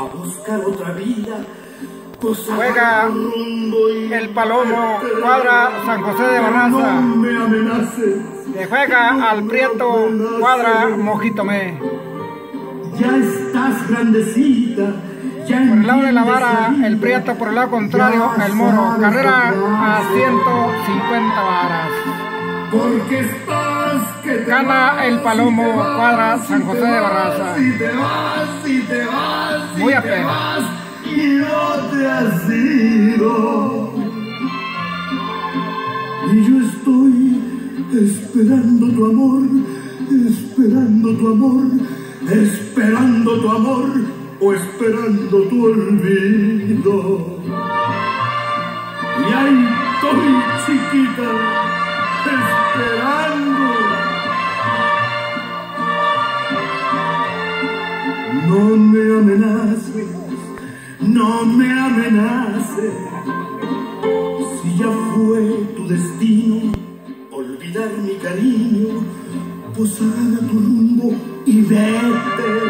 a buscar otra vida. Pues Juega el Palomo, cuadra San José de me amenaces. Le juega al Prieto, cuadra Mojitomé. Ya estás grandecita. Ya Por el lado de la vara, el Prieto, por el lado contrario, el Moro. Carrera a haces. 150 varas. Porque estás que te Gana el Palomo, cuadra San José de vas, vas, y no te has. Y yo estoy esperando tu amor, esperando tu amor, esperando tu amor o esperando tu olvido. Y ahí estoy chiquita, No me amenaces, no me amenaces. Si ya fue tu destino olvidar mi cariño, agarra tu rumbo y vete.